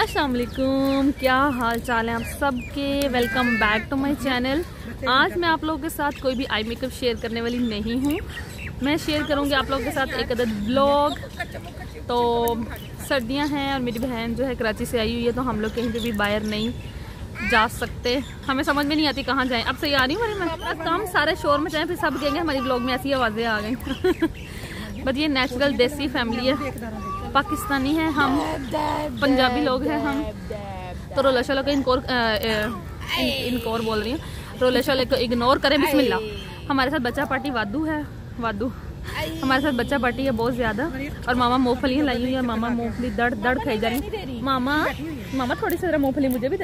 अस्सलाम वालेकुम क्या हाल चाल है आप सबके? Welcome back to my channel आज मैं आप लोगों के साथ कोई भी आई मेकअप शेयर करने वाली नहीं हूँ। मैं शेयर करूँगी आप लोगों के साथ एक अदद ब्लॉग तो सर्दियाँ हैं और मेरी बहन जो है कराची से आई हुई है तो हम लोग कहीं पर भी बाहर नहीं जा सकते। हमें समझ में नहीं आती कहाँ जाएँ। अब सही आ रही हूँ? हमारी काम सारे शोर में जाएँ फिर सब कहेंगे, हमारी ब्लॉग में ऐसी आवाज़ें आ गई। बट ये नेचुरल देसी फैमिली है। पाकिस्तानी है, हम पंजाबी लोग हैं हम। तो रोला शोला को इनकोर इनकोर बोल रही हूँ। रोला शोले को इग्नोर करें, बिस्मिल्लाह। हमारे साथ बच्चा पार्टी वादू है, वादू। हमारे साथ बच्चा पार्टी है बहुत ज़्यादा। और मामा मूंगफलियाँ लाई हुई है, मामा मूंगफली दड़ दड़ खाई जा रही मामा मामा थोड़ी सी जरा मूंगफली मुझे भी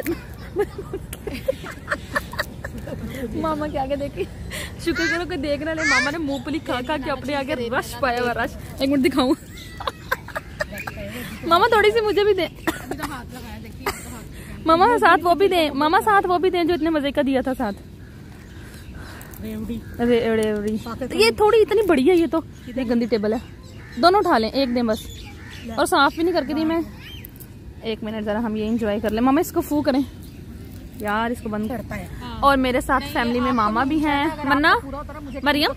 मामा क्या आगे देखी शुक्र करो कोई देख रहा है। मामा ने मूंगफली खा खा के अपने आगे रश पाया हुआ रश एक मिनट दिखाऊँ। मामा थोड़ी सी मुझे भी दे। मामा साथ वो भी दे मामा साथ वो भी दे जो इतने मज़े का दिया था साथ। अरे रेवड़ी ये थोड़ी इतनी बड़ी है ये तो। ये गंदी टेबल है। दोनों उठा लें एक दें बस। और साफ़ भी नहीं करके दी मैं। एक मिनट जरा हम ये एंजॉय कर ले। मामा इसको फू करें। यार इसको बंद। करता है और मेरे साथ फैमिली में मामा भी हैं। मन्ना? मरियम?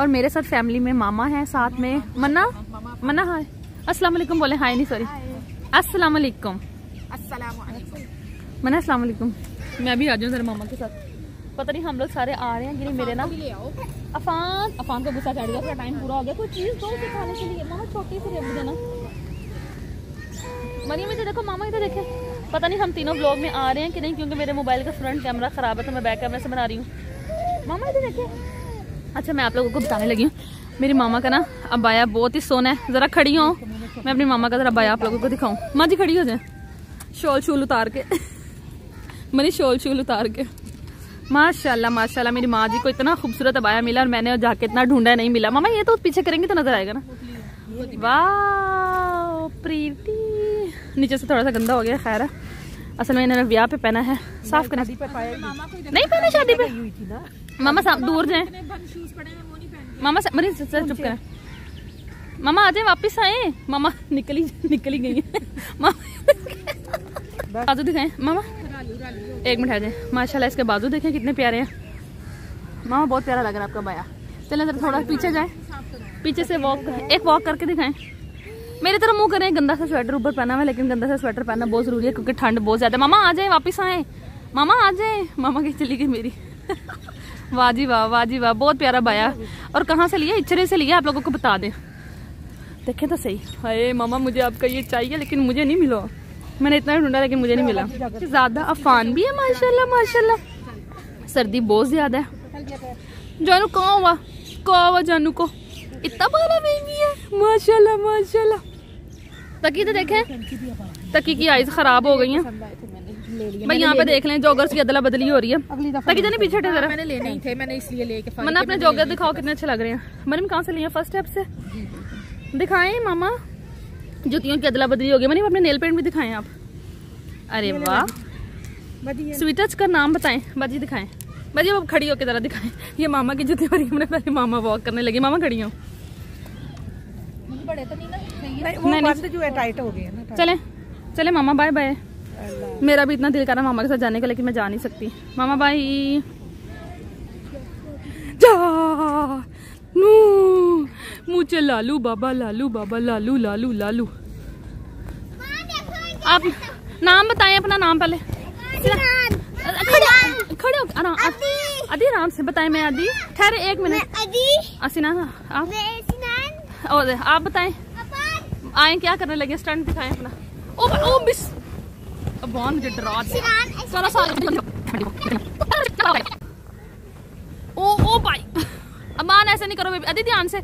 और मेरे साथ फैमिली में मामा है साथ में। मन्ना? मन्ना हाय अस्सलाम वालेकुम बोले। हाय नहीं सॉरी अस्सलाम वालेकुम मन्ना अस्सलाम वालेकुम मैं भी आ जाऊँ जरा मामा के साथ। पता नहीं हम लोग सारे आ रहे हैं कि नहीं मेरे ना अफान अफान को गुस्सा चढ़ गया थोड़ा टाइम पूरा हो गया। कोई चीज़ दो उसे खाने के लिए। मामा छोटी सी रेबड़ी देना। मरियम इधर देखो मामा इधर देखे। पता नहीं हम तीनों ब्लॉग में आ रहे हैं कि नहीं क्योंकि मेरे मोबाइल का फ्रंट कैमरा खराब है तो मैं बैक कैमरा से बना रही हूँ। मामा इधर देखे। अच्छा मैं आप लोगों को बताने लगी हूँ। मेरी मामा का ना अबाया बहुत ही सोना है। जरा खड़ी हो। मैं अपनी मामा का जरा अबाया आप लोगों को दिखाऊँ। माँ जी खड़ी हो जाए। शॉल शूल उतार के। मेरी शॉल शूल उतार के। माशाल्लाह माशाल्लाह मेरी माँ जी को इतना खूबसूरत अबाया मिला और मैंने जाके इतना ढूंढा नहीं मिला। मामा ये तो पीछे करेंगे तो नज़र आएगा ना। वाह प्रीति। नीचे से थोड़ा सा गंदा हो गया खैर। असल में इन्होंने ब्याह पे पहना है। साफ़ करना। नहीं पहना शादी पे। मामा दूर जाए। मामा मरी चुप कर। मामा आ जाए वापिस आए। मामा निकली निकली गई मामा। बाजू दिखाए। मामा। एक मिनट आ जाए माशाल्लाह इसके बाजू देखें कितने प्यारे हैं। मामा बहुत प्यारा लग रहा है आपका बाया। चलें जरा थोड़ा पीछे जाए। पीछे से वॉक एक वॉक करके दिखाएँ। मेरी तरह मुँह करें गंदा सा स्वेटर ऊपर पहना हुआ लेकिन गंदा सा स्वेटर पहनना बहुत ज़रूरी है क्योंकि ठंड बहुत ज़्यादा मामा आ जाए वापिस आए। मामा आ जाए मामा कहीं चली गई मेरी। वाह जी वाह वाह जी वाह बहुत प्यारा बाया। और कहाँ से लिया? इचरे से लिया? आप लोगों को बता दें। देखें तो सही। अरे मामा मुझे आपका ये चाहिए लेकिन मुझे नहीं मिला। मैंने इतना ढूंढा लेकिन मुझे नहीं मिला। ज़्यादा अफान भी है माशाल्लाह माशाल्लाह। सर्दी बहुत ज़्यादा है। जानू कहाँ हुआ? कहाँ हुआ जानू को? इतना बड़ा बेबी है। माशाल्लाह माशाल्लाह। तकी तो देखे। तकी की आईज खराब हो गई हैं। भाई यहाँ पे देख लें जॉगर्स की अदला बदली हो रही है। तकी जाने पीछे जरा मैंने लेने थे मैंने इसलिए लेके मना अपने जॉगर दिखाओ कितने अच्छे लग रहे हैं। मरीम कहाँ से लिए फ़र्स्ट स्टेप से? दिखाएँ मामा। जुतियों की अदला बदली हो गई मनी अपने नेल पेंट भी दिखाएँ आप। अरे वाह। स्वीटच का नाम बताएँ। बाजी दिखाएँ। बाजी अब खड़ी होकर जरा दिखाएँ। ये मामा की जुती वाली हमने पहले मामा वॉक करने लगी। मामा खड़ी हो। बड़े तो नहीं ना नहीं नहीं। जो है टाइट हो गए ना चले। चले मामा बाय बाय मेरा भी इतना दिल कर रहा मामा के साथ जाने का लेकिन मैं जा नहीं सकती। मामा बाय जा। मुझे लालू बाबा लालू बाबा लालू लालू लालू। आप नाम बताएँ अपना नाम पहले। खड़े हो आराम आदि। आराम से बताएँ मैं आदि। ठहरे एक मिनट। असीना आप? और आप बताएँ। आए क्या करने लगे? स्टंट दिखाएँ अपना। ओ ओ बिस अब मुझे डरा चलो सारे ओ ओ भाई। अमान ऐसे नहीं करो अदी ध्यान से।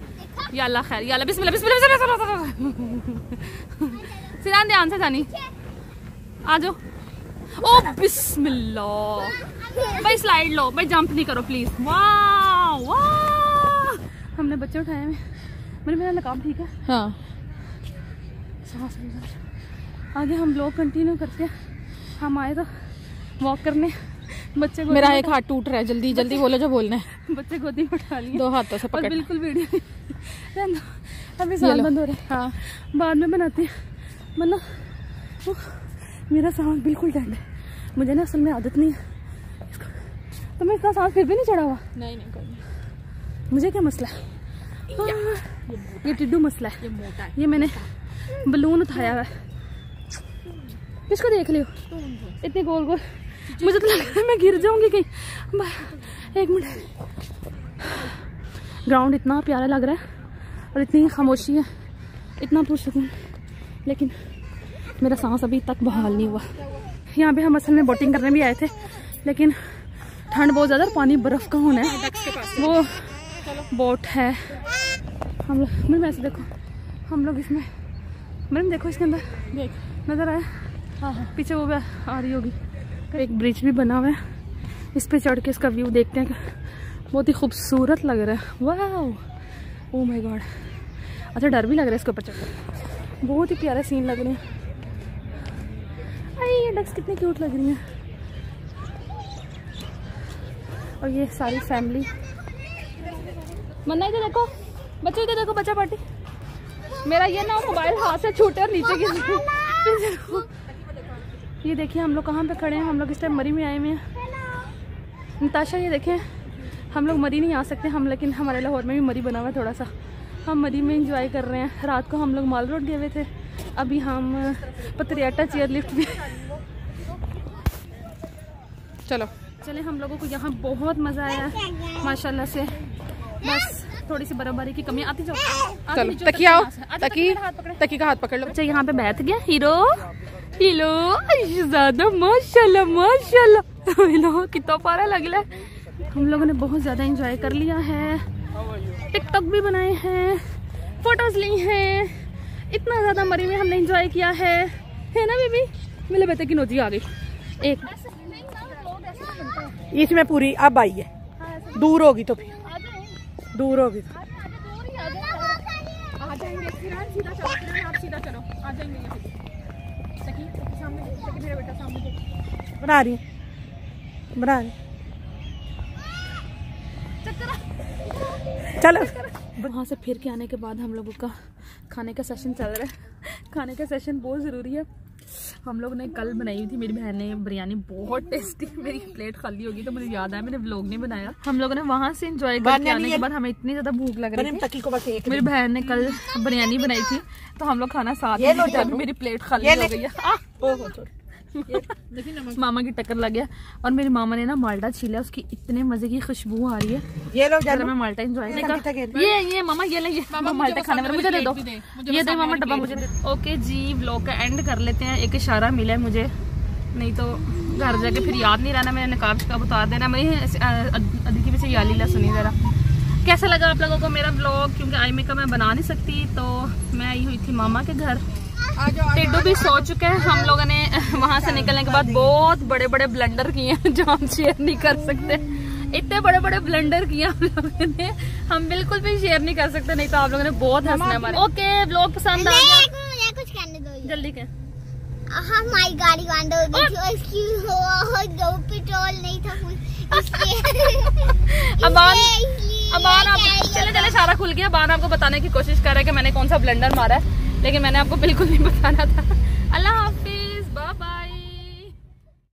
या अल्लाह खैर या अल्लाह बिस्मिल्लाह बिस्मिल्लाह सिरान ध्यान से जानी। आ जाओ। ओ बिस्मिल्लाह। भाई स्लाइड लो। भाई जंप नहीं करो प्लीज़ वाह वाह हमने बच्चे उठाए हैं। मेरे मेरा नकाब ठीक है। हाँ। आगे हम लोग कंटिन्यू करते हैं। हम आए तो वॉक करने। बच्चे को मेरा एक हाथ टूट रहा है जल्दी जल्दी बोलो जो बोलना है। बच्चे गोदी में उठा लिए। दो हाथों से पकड़। बिल्कुल वीडियो अभी साल बंद हो रहे हाँ। बाद में बनाते हैं। उफ, मेरा सांस बिल्कुल ठंड है। मुझे ना असल में आदत नहीं है। इसको तो मैं इतना सांस फिर भी नहीं चढ़ा हुआ नहीं नहीं कोई मुझे क्या मसला है? ये। टिड्डू मसला है। ये मोटा है। ये मैंने बलून उठाया हुआ है। किसको देख लियो। इतने गोल गोल। मुझे तो लग रहा है मैं गिर जाऊँगी कहीं। एक मिनट। ग्राउंड इतना प्यारा लग रहा है और इतनी खामोशी है। इतना पुरसकून। लेकिन मेरा सांस अभी तक बहाल नहीं हुआ। यहाँ पे हम असल में बोटिंग करने भी आए थे लेकिन ठंड बहुत ज़्यादा पानी बर्फ़ का होना है। वो बोट है। हम लोग मैम ऐसे देखो हम लोग इसमें मैम देखो इसके अंदर। देख। नज़र आया? हाँ हाँ पीछे वो भी आ रही होगी। एक ब्रिज भी बना हुआ है। इस पे चढ़ के इसका व्यू देखते हैं। बहुत ही खूबसूरत लग रहा है। वाह ओ माय गॉड अच्छा डर भी लग रहा है इसके ऊपर चढ़ बहुत ही प्यारा सीन लग रहे हैं। अरे ये डक्स कितनी क्यूट लग रही हैं। और ये सारी फैमिली मन्ना इधर देखो। बच्चों इधर देखो बच्चा पार्टी मेरा ये ना मोबाइल हाथ से छूटे और नीचे गिर। ये देखिए, हम लोग कहाँ पे खड़े हैं? हम लोग इस टाइम मरी में आए हुए हैं। नताशा, ये देखें, हम लोग मरी नहीं आ सकते, हम लेकिन हमारे लाहौर में भी मरी बना हुआ है थोड़ा सा। हम मरी में इंजॉय कर रहे हैं। रात को हम लोग माल रोड गए हुए थे। अभी हम, पत्रियाटा चेयर लिफ्ट भी चलो, चले हम लोगों को यहाँ, बहुत मज़ा आया, माशाल्लाह से। बस। थोड़ी सी बर्फबारी की कमी आती चलो तकी आओ। तकी तकी का हाथ पकड़ लो। बच्चा यहाँ पे बैठ गया। हीरो? हीरो ज़्यादा माशाल्लाह माशाल्लाह। हीरो कितना प्यारा लग रहा है। हम लोगों ने बहुत ज़्यादा एंजॉय कर लिया है। टिकटॉक भी बनाए हैं। फ़ोटोज़ ली हैं। इतना ज़्यादा मरी में हमने एंजॉय किया है। है ना बेबी? मेरे बेटे की नोजी आ गई। एक इसमें पूरी अब आई है। दूर होगी तो फिर। दूर होगी तो। आ जाएँगे सीधा चलो आप सीधा आ जाएँगे। बना रही बना रही चलो। वहाँ से फिर के आने के बाद हम लोगों का खाने का सेशन चल रहा है। खाने का सेशन बहुत ज़रूरी है। हम लोग ने कल बनाई हुई थी मेरी बहन ने बिरयानी बहुत टेस्टी मेरी प्लेट खाली होगी तो मुझे याद आया मैंने व्लॉग नहीं बनाया। हम लोगों ने वहाँ से इंजॉय करके आने के बाद हमें इतनी ज़्यादा भूख लग रही थी। मेरी बहन ने कल बिरयानी बनाई थी तो हम लोग खाना साथ। मेरी प्लेट खाली हो गई है। मामा की टक्कर लग गया। और मेरी मामा ने ना माल्टा छीला उसकी इतने मज़े की खुशबू आ रही है। ये लो मैं माल्टा एंजॉय ये कर ये ये मामा ये ले ये मामा माल्टा खाने वाला मुझे दे दो। ये दे मामा डब्बा मुझे दे ओके जी ब्लॉग का एंड कर लेते हैं। एक इशारा मिला है मुझे। नहीं तो घर जाके फिर याद नहीं रहना मैंने नकाब शिकाब उतार देना। मैं अदी की पीछे याली ला सुनी जरा। कैसा लगा आप लोगों को मेरा ब्लॉग क्योंकि आई मेकअप मैं बना नहीं सकती तो मैं आई हुई थी मामा के घर। टिड्डू भी सो चुके हैं। हम लोगों ने वहाँ से निकलने के बाद बहुत बड़े बड़े ब्लंडर किए हैं जो हम शेयर नहीं कर सकते। इतने बड़े बड़े ब्लंडर किए हम लोगों ने। हम बिल्कुल भी शेयर नहीं कर सकते नहीं तो आप लोगों ने बहुत हंसना हमारे। ओके ब्लॉग पसंद आ गया। कुछ कहने दो जल्दी के हमारी गाड़ी बंद हो गई थी इसकी दो पेट्रोल नहीं था अबान अबान आप चले चले सारा खुल गया। अबान आपको बताने की कोशिश कर रहा है कि मैंने कौन सा ब्लेंडर मारा है। लेकिन मैंने आपको बिल्कुल नहीं बताना था।